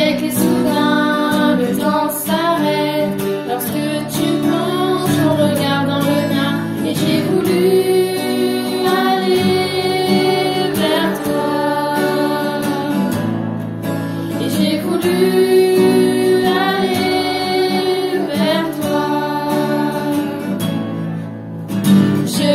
et soudain le temps s'arrête. Lorsque tu penses ton regard dans le mien et j'ai voulu aller vers toi. Et j'ai voulu aller vers toi. Je